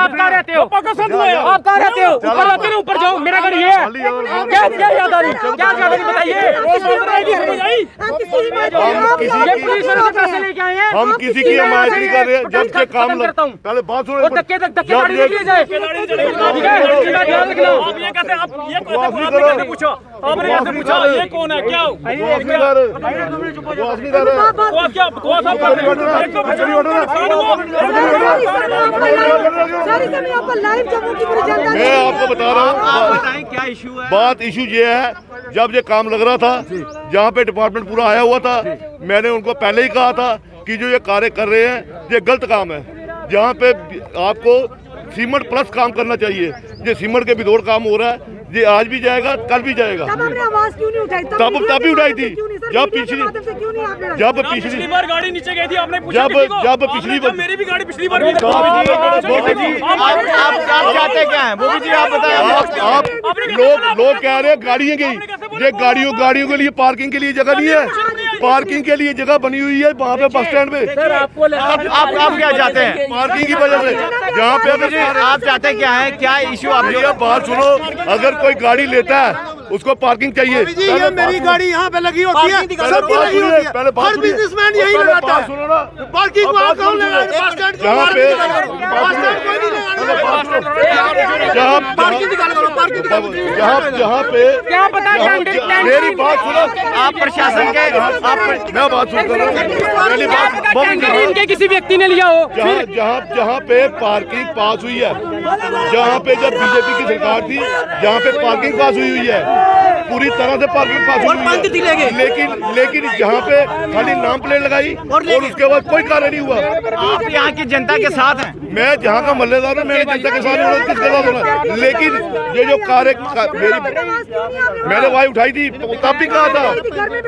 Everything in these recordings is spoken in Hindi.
आप कहाँ रहते हो? आप कहाँ रहते हो? ऊपर आते ना ऊपर जाओ। मेरा घर ये है। क्या क्या याद आ रही क्या याद आ रही बताइए। ये पुलिस वाले से पैसे लेके आए हैं। हम किसी की हमायत नहीं कर रहे जब से काम करता हूँ। पहले बात सुनो। और धक्के धक्के गाड़ी नहीं लिए जाए ठीक है? आप ये कैसे आप ये नहीं आपने पूछा ये कौन है क्या? क्या बकवास आप कर। मैं आपको बता रहा हूँ। क्या इशू है? बात इशू ये है जब ये काम लग रहा था जहाँ पे डिपार्टमेंट पूरा आया हुआ था मैंने उनको पहले ही कहा था कि जो ये कार्य कर रहे हैं ये गलत काम है। जहाँ पे आपको सीमेंट प्लस काम करना चाहिए। ये सीमेंट के बिदौड़ काम हो रहा है। ये आज भी जाएगा कल भी जाएगा। तब हमने आवाज़ क्यों नहीं उठाई? तब तब भी उठाई थी। से क्यों नहीं? सर? जब पिछली माध्यम से क्यों नहीं आपने जब पिछली बार गाड़ी नीचे गई थी आपने पूछा जब- जब पिछली बार- मेरी भी गाड़ी पिछली बार आप चाहते क्या है? जी आप बताएँ। आप आप लोग लोग कह रहे हैं गाड़ियाँ गई। ये गाड़ियों गाड़ियों के लिए पार्किंग के लिए जगह नहीं है। पार्किंग के लिए जगह बनी हुई है वहाँ पे बस स्टैंड पे सर आपको आप आप आप क्या चाहते हैं? पार्किंग की वजह से। यहाँ पे आप चाहते हैं क्या है क्या इशू आप ये बात सुनो अगर कोई गाड़ी लेता है उसको पार्किंग चाहिए। जी ये मेरी गाड़ी यहाँ पे लगी होती है। पहले सबकी लगी होती है। पहले हर बिजनेसमैन यही लगाता है। सुनो ना। पार्किंग वहाँ कौन। लगाएगा? बस स्टैंड पे जहाँ पार्किंग निकाल करो पार्किंग निकाल करो। जहाँ जहाँ पे क्या पता मेरी बात सुनो। आप प्रशासन के आप मैं बात सुन कर रहा हूँ। पहली बात इनके किसी व्यक्ति ने लिया हो जहाँ जहाँ जहाँ पे पार्किंग पास हुई है। जहाँ पे जब बीजेपी की सरकार थी जहाँ पे पार्किंग पास हुई हुई है। पूरी तरह से पार्किंग पास हुई हुई है। लेकिन लेकिन यहाँ पे खाली नाम प्लेट लगाई और और उसके बाद कोई कार्य नहीं हुआ। आप यहाँ की जनता के साथ हैं। मैं जहाँ का मल्लेदार हूँ मैंने जनता के साथ किसके साथ होना लेकिन ये जो कार्य मेरी मैंने वाई उठाई थी तब भी कहा था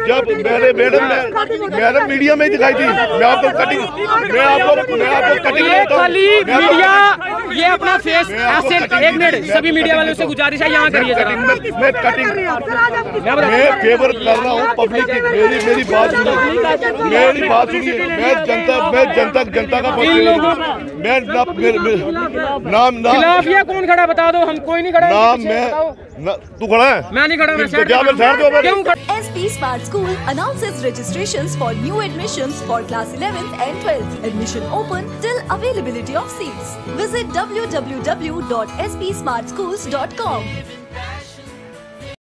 जब मैंने मैडम ने मैडम मीडिया में ही दिखाई थी। मैं आपको कटिंग मैं आपको मैं आपको कटिंग। खाली मीडिया ये अपना फेस ऐसे एक मिनट सभी मीडिया वालों से गुजारिश है यहाँ करिए मैं कटिंग फेवर कर रहा हूँ पब्लिक की मेरी मेरी बात मेरी बात सुनिए। मैं जनता मैं जनता जनता का मैं नाम नाम खिलाफ ये कौन खड़ा बता दो हम कोई नहीं खड़ा नाम मैं तू खड़ा है? मैं नहीं खड़ा मैं क्या क्या बोलता है तू अबे S P smart school announces registrations for new admissions for class 11th and 12th admission open till availability of seats visit www.spsmartschools.com